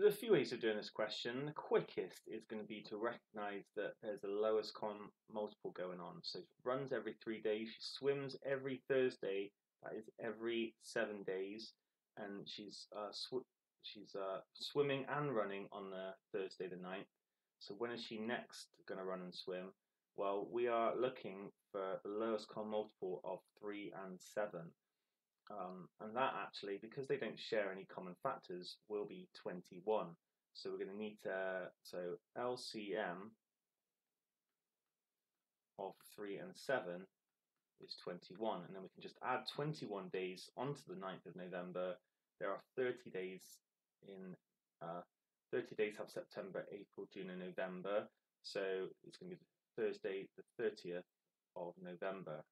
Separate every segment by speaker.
Speaker 1: there's a few ways of doing this question. The quickest is going to be to recognise that there's a lowest common multiple going on. So she runs every three days, she swims every Thursday, that is every seven days, and she's uh, sw- she's uh, swimming and running on the Thursday the 9th. So when is she next going to run and swim? Well, we are looking for the lowest common multiple of 3 and 7. Um, and that actually, because they don't share any common factors, will be 21. So we're going to need to, so LCM of 3 and 7 is 21. And then we can just add 21 days onto the 9th of November. There are 30 days in, uh, 30 days have September, April, June, and November. So it's going to be Thursday, the 30th of November.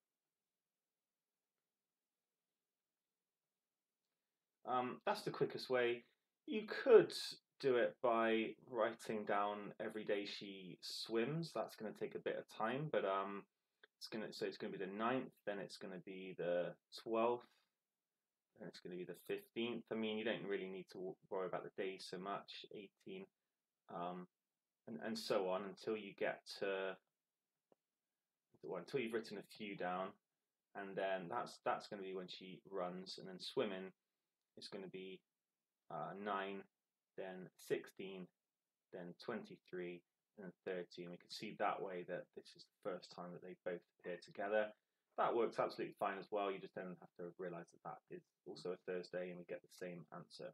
Speaker 1: Um, that's the quickest way. You could do it by writing down every day she swims. That's going to take a bit of time, but um, it's going to so it's going to be the 9th, then it's going to be the 12th, then it's going to be the 15th. I mean, you don't really need to worry about the days so much, 18, um, and, and so on until you get to, well, until you've written a few down, and then that's that's going to be when she runs, and then swimming is going to be uh, 9, then 16, then 23, and 30. And we can see that way that this is the first time that they both appear together. That works absolutely fine as well. You just then have to realise that that is also a Thursday and we get the same answer.